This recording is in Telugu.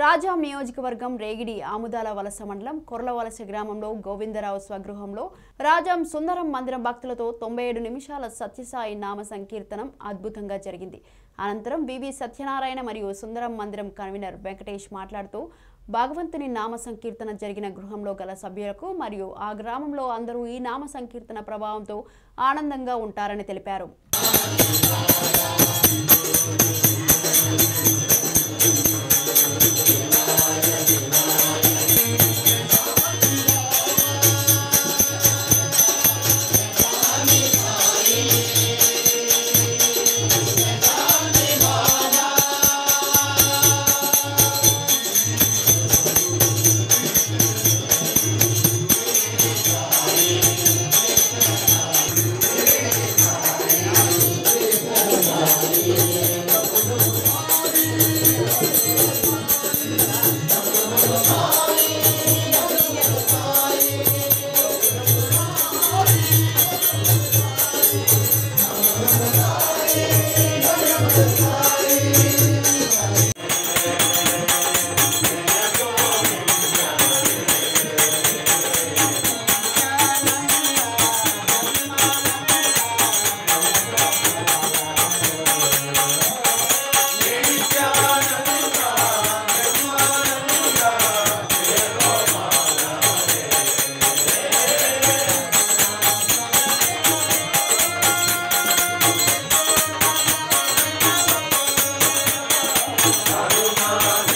రాజాం నియోజకవర్గం రేగిడి ఆముదాల వలస మండలం కొర్లవలస గ్రామంలో గోవిందరావు స్వగృహంలో రాజాం సుందరం మందిరం భక్తులతో తొంభై ఏడు నిమిషాల సత్యసాయి నామ సంకీర్తనం అద్భుతంగా జరిగింది. అనంతరం వివి సత్యనారాయణ మరియు సుందరం మందిరం కన్వీనర్ వెంకటేష్ మాట్లాడుతూ భగవంతుని నామ సంకీర్తన జరిగిన గృహంలో గల సభ్యులకు మరియు ఆ గ్రామంలో అందరూ ఈ నామ సంకీర్తన ప్రభావంతో ఆనందంగా ఉంటారని తెలిపారు. Rama